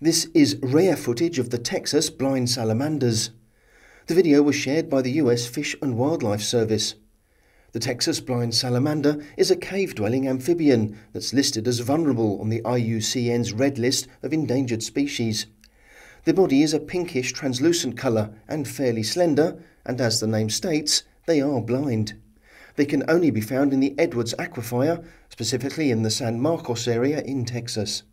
This is rare footage of the Texas blind salamanders. The video was shared by the US Fish and Wildlife Service. The Texas blind salamander is a cave dwelling amphibian that's listed as vulnerable on the IUCN's red list of endangered species. The body is a pinkish translucent colour and fairly slender, and as the name states, they are blind. They can only be found in the Edwards Aquifer, specifically in the San Marcos area in Texas.